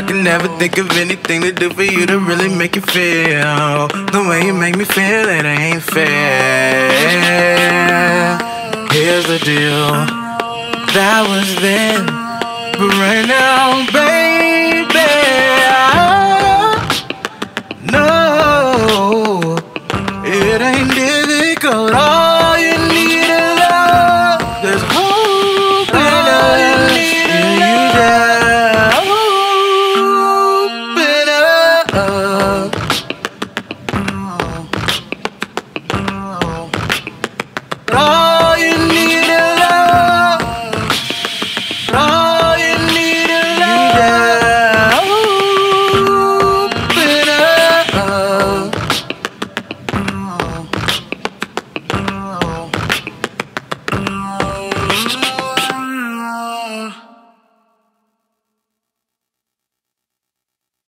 I can never think of anything to do for you to really make you feel the way you make me feel. It ain't fair. Here's the deal. That was then, but right now, baby, I know it ain't difficult.